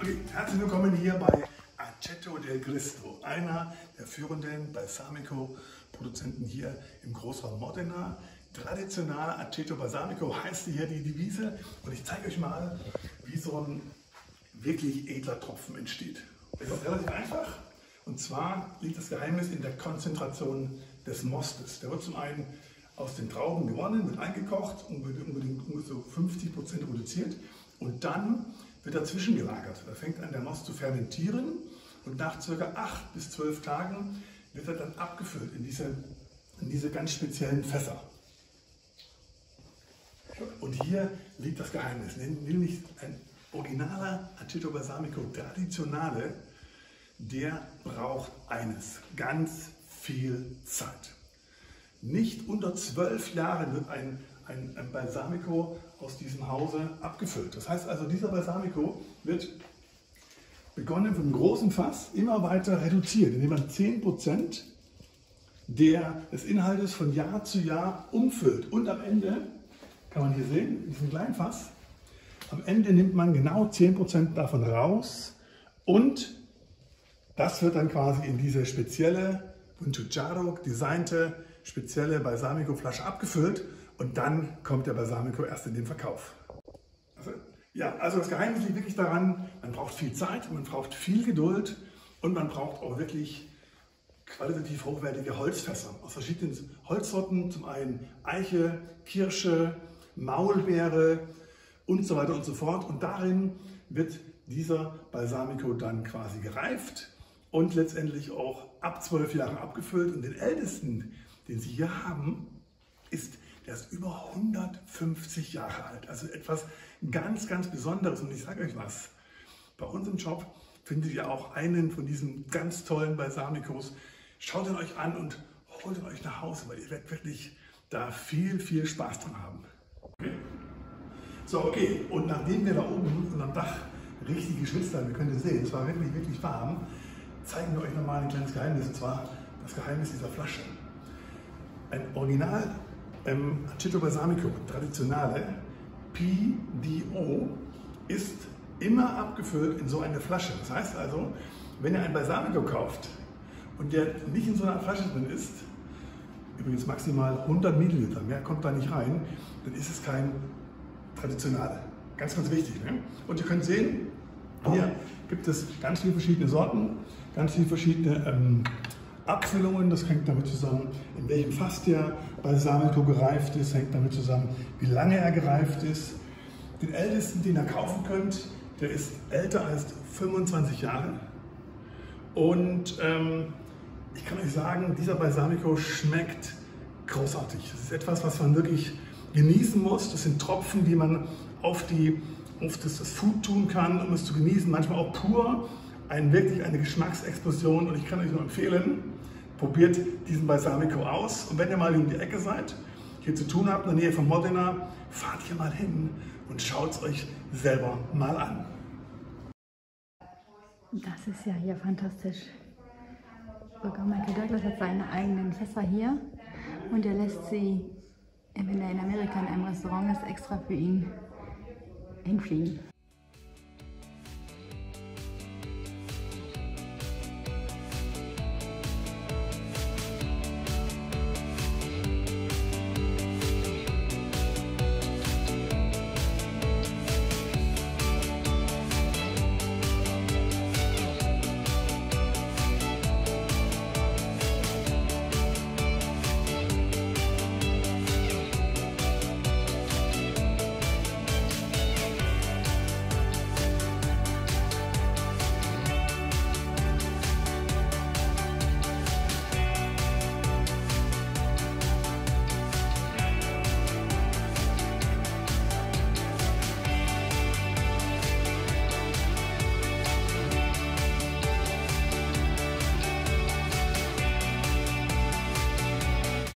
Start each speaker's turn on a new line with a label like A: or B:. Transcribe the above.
A: Okay, herzlich willkommen hier bei Aceto del Cristo, einer der führenden Balsamico-Produzenten hier im Großraum Modena. Traditionaler Aceto Balsamico heißt hier die Devise und ich zeige euch mal, wie so ein wirklich edler Tropfen entsteht. Es ist relativ einfach und zwar liegt das Geheimnis in der Konzentration des Mostes. Der wird zum einen aus den Trauben gewonnen, wird eingekocht und wird unbedingt so 50 Prozent reduziert und dann wird dazwischen gelagert. Da fängt an der Most zu fermentieren und nach ca. 8 bis 12 Tagen wird er dann abgefüllt in diese, in diese ganz speziellen Fässer. Und hier liegt das Geheimnis, nämlich ein originaler Aceto Balsamico Traditionale, der braucht eines, ganz viel Zeit. Nicht unter zwölf Jahren wird ein ein, ein Balsamico aus diesem Hause abgefüllt. Das heißt also, dieser Balsamico wird begonnen von einem großen Fass immer weiter reduziert, indem man 10% der, des Inhaltes von Jahr zu Jahr umfüllt. Und am Ende, kann man hier sehen, in diesem kleinen Fass, am Ende nimmt man genau 10% davon raus und das wird dann quasi in diese spezielle Buntucharo designte spezielle Balsamico-Flasche abgefüllt und dann kommt der Balsamico erst in den Verkauf. Also, ja, also das Geheimnis liegt wirklich daran, man braucht viel Zeit, man braucht viel Geduld und man braucht auch wirklich qualitativ hochwertige Holzfässer aus verschiedenen Holzsorten, zum einen Eiche, Kirsche, Maulbeere und so weiter und so fort. Und darin wird dieser Balsamico dann quasi gereift und letztendlich auch ab zwölf Jahren abgefüllt. Und den ältesten, den Sie hier haben, der ist über 150 Jahre alt. Also etwas ganz, ganz Besonderes. Und ich sage euch was, bei uns im Job findet ihr auch einen von diesen ganz tollen Balsamicos. Schaut ihn euch an und holt ihn euch nach Hause, weil ihr werdet wirklich da viel, viel Spaß dran haben. Okay? So, okay, und nachdem wir da oben unterm Dach richtig geschwitzt haben, wir können es sehen, es war wirklich, wirklich warm, zeigen wir euch nochmal ein kleines Geheimnis, und zwar das Geheimnis dieser Flasche. Ein Original ähm, Aceto Balsamico, traditionale PDO, ist immer abgefüllt in so eine Flasche. Das heißt also, wenn ihr ein Balsamico kauft und der nicht in so einer Flasche drin ist, übrigens maximal 100 Milliliter, mehr kommt da nicht rein, dann ist es kein traditionale. Ganz, ganz wichtig. Ne? Und ihr könnt sehen, hier gibt es ganz viele verschiedene Sorten, ganz viele verschiedene ähm, Abfüllungen, das hängt damit zusammen, in welchem Fass der Balsamico gereift ist, hängt damit zusammen, wie lange er gereift ist. Den ältesten, den ihr kaufen könnt, der ist älter als 25 Jahre. Und ähm, ich kann euch sagen, dieser Balsamico schmeckt großartig. Das ist etwas, was man wirklich genießen muss. Das sind Tropfen, die man auf, die, auf das, das Food tun kann, um es zu genießen. Manchmal auch pur. Ein, wirklich eine Geschmacksexplosion. Und ich kann euch nur empfehlen, Probiert diesen Balsamico aus und wenn ihr mal um die Ecke seid, hier zu tun habt in der Nähe von Modena, fahrt hier mal hin und schaut es euch selber mal an.
B: Das ist ja hier fantastisch. Sogar Michael Douglas hat seine eigenen Fässer hier und er lässt sie, wenn er in Amerika in einem Restaurant ist, extra für ihn hinfliegen.